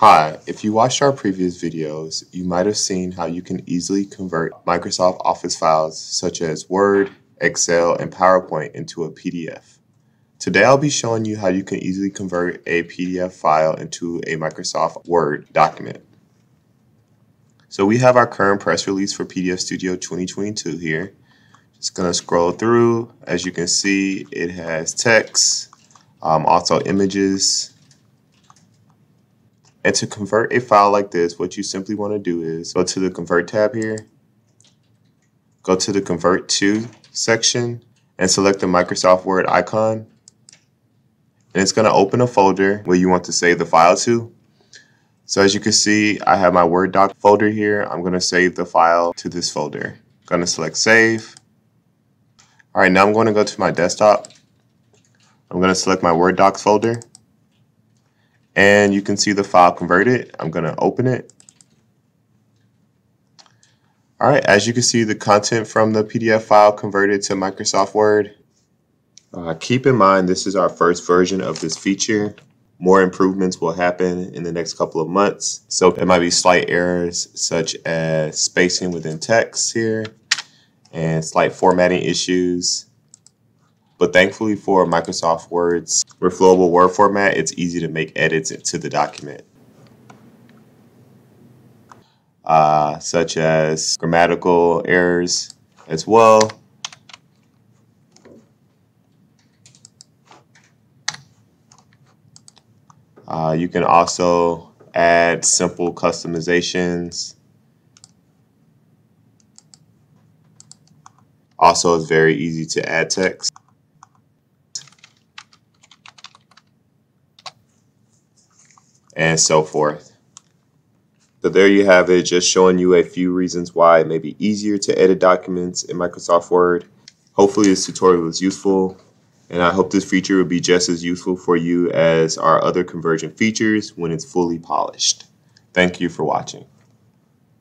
Hi, if you watched our previous videos, you might have seen how you can easily convert Microsoft Office files such as Word, Excel, and PowerPoint into a PDF. Today I'll be showing you how you can easily convert a PDF file into a Microsoft Word document. So we have our current press release for PDF Studio 2022 here. Just going to scroll through. As you can see, it has text, um, also images, and to convert a file like this, what you simply want to do is go to the Convert tab here, go to the Convert to section, and select the Microsoft Word icon. And it's going to open a folder where you want to save the file to. So as you can see, I have my Word doc folder here. I'm going to save the file to this folder. I'm going to select Save. All right, now I'm going to go to my desktop. I'm going to select my Word docs folder and you can see the file converted. I'm going to open it. All right, as you can see, the content from the PDF file converted to Microsoft Word. Uh, keep in mind, this is our first version of this feature. More improvements will happen in the next couple of months. So there might be slight errors such as spacing within text here and slight formatting issues but thankfully for Microsoft Word's reflowable Word format, it's easy to make edits to the document. Uh, such as grammatical errors as well. Uh, you can also add simple customizations. Also, it's very easy to add text. And so forth. So there you have it, just showing you a few reasons why it may be easier to edit documents in Microsoft Word. Hopefully this tutorial was useful, and I hope this feature will be just as useful for you as our other conversion features when it's fully polished. Thank you for watching.